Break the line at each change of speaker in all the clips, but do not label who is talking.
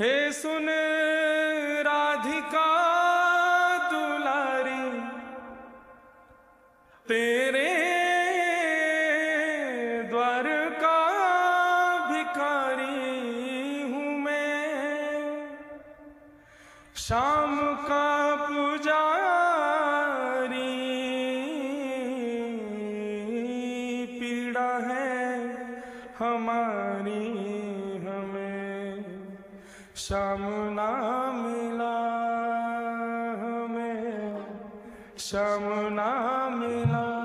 हे सुन राधिका दुलारी तेरे द्वार का भिकारी हूँ मैं। शाम का पूजा क्षम न मिला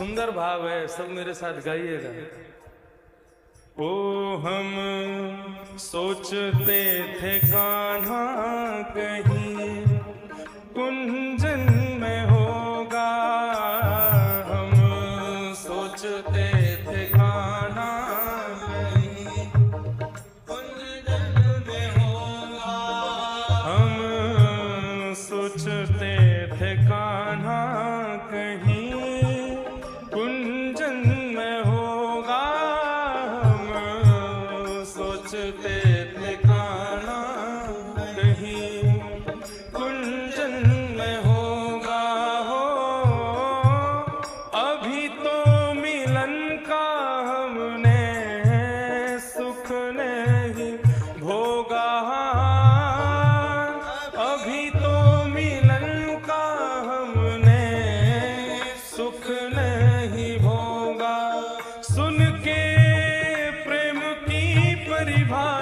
सुंदर भाव है सब मेरे साथ गाइएगा। ओ हम सोचते थे कान्हा कहीं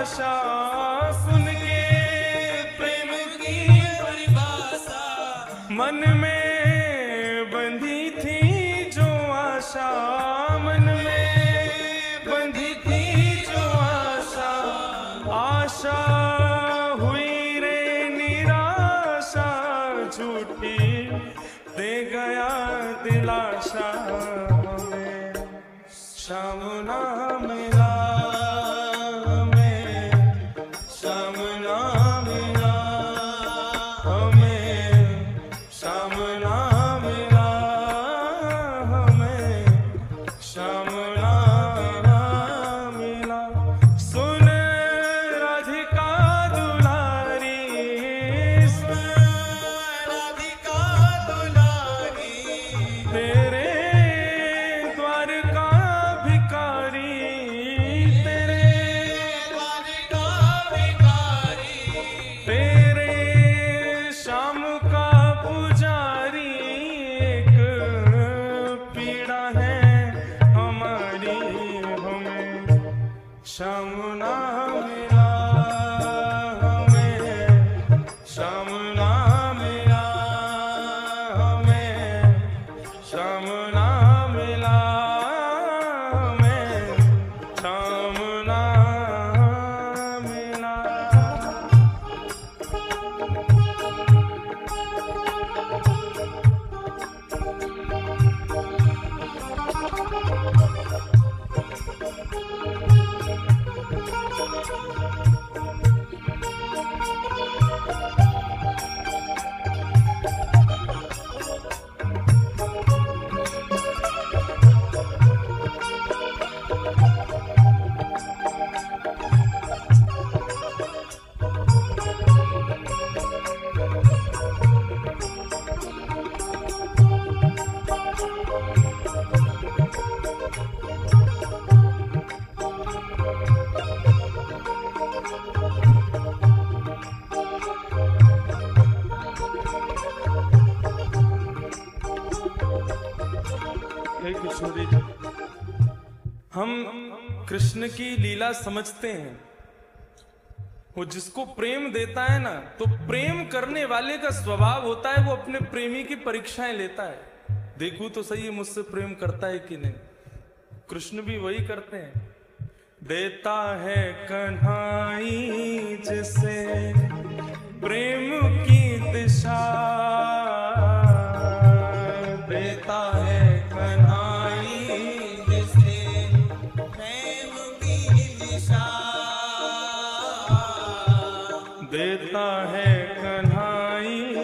Russia. हम कृष्ण की लीला समझते हैं। वो जिसको प्रेम देता है ना तो प्रेम करने वाले का स्वभाव होता है, वो अपने प्रेमी की परीक्षाएँ लेता है। देखू तो सही मुझसे प्रेम करता है कि नहीं। कृष्ण भी वही करते हैं। देता है कन्हाई है कन्हाई